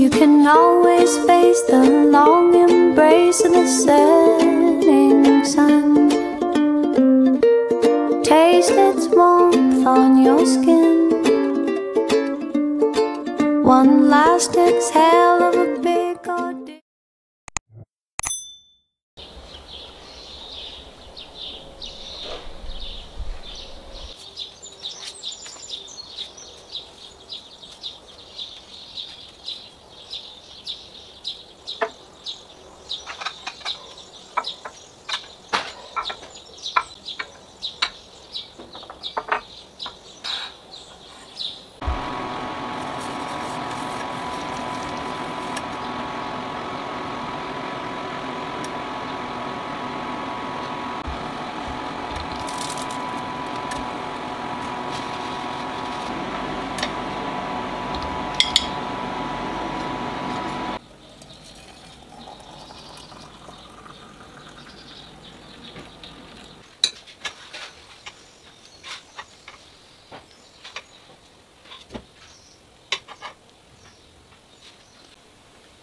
You can always face the long embrace of the setting sun. Taste its warmth on your skin. One last exhale of a big ordeal.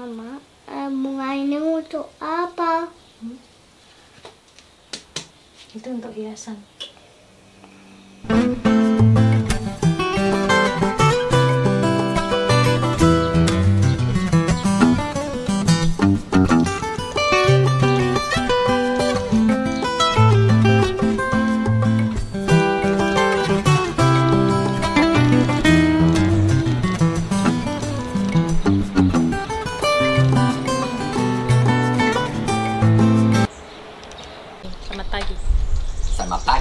Mama, eh, bunga ini untuk apa? Itu untuk hiasan.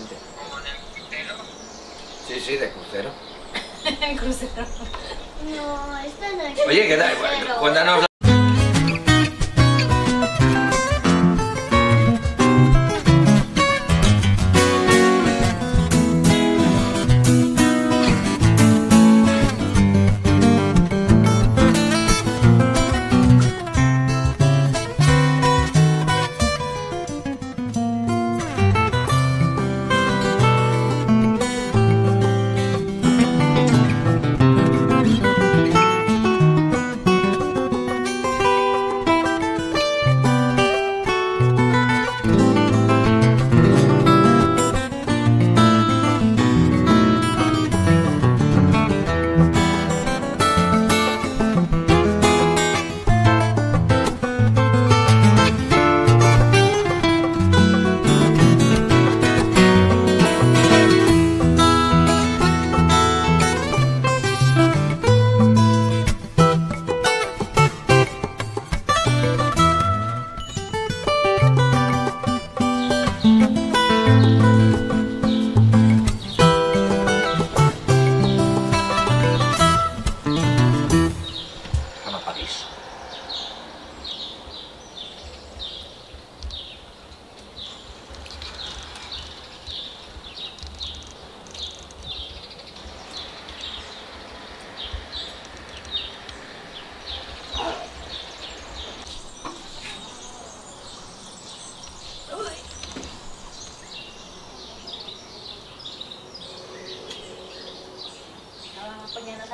desayuno competente. Sí, sí, de crucero. Crucero. no, esta no es Oye, ¿qué tal? crucero. Cuéntanos.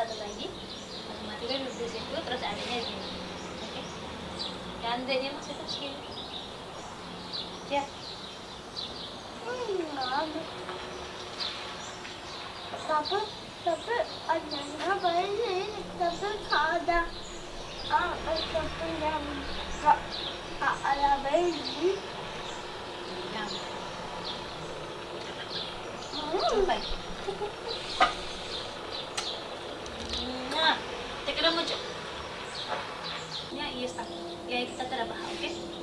Satu lagi, matikan di situ, terus adanya di sini. Oke? Yang adanya masih terus gini. Ya. Hmm, nggak ada. Tapi, tapi adanya banyak ini, tapi nggak ada. Ah, tapi yang nggak ada bayi. Yang. Hmm. Sampai. pag ya kita trabaja, ¿ok?